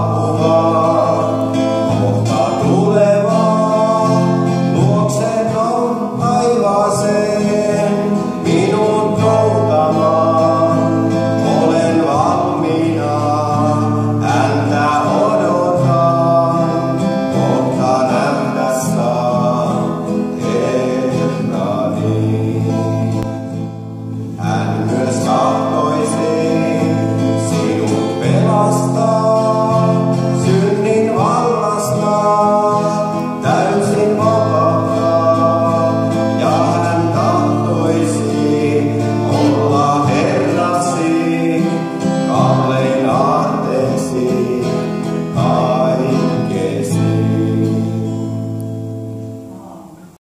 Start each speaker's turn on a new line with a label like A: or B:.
A: ó